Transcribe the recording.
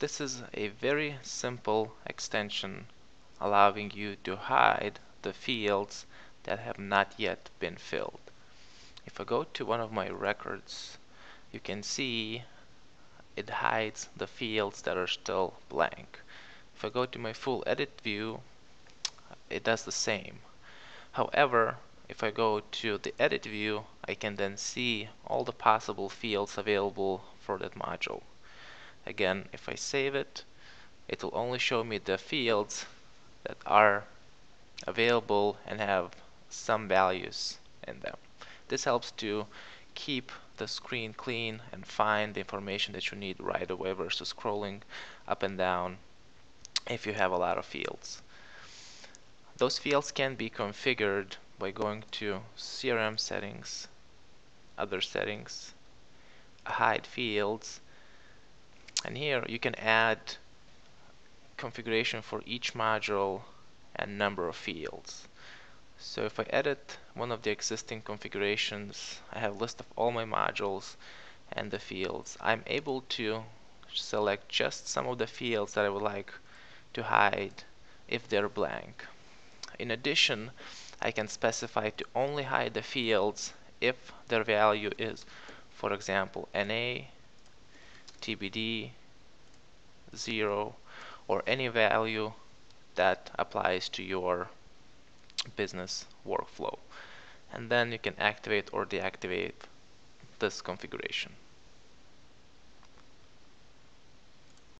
This is a very simple extension allowing you to hide the fields that have not yet been filled. If I go to one of my records, you can see it hides the fields that are still blank. If I go to my full edit view, it does the same. However, if I go to the edit view, I can then see all the possible fields available for that module. Again, if I save it, it will only show me the fields that are available and have some values in them. This helps to keep the screen clean and find the information that you need right away versus scrolling up and down if you have a lot of fields. Those fields can be configured by going to CRM settings, other settings, hide fields, and here you can add configuration for each module and number of fields. So if I edit one of the existing configurations, I have a list of all my modules and the fields. I'm able to select just some of the fields that I would like to hide if they're blank. In addition, I can specify to only hide the fields if their value is, for example, NA, TBD, 0, or any value that applies to your business workflow. And then you can activate or deactivate this configuration.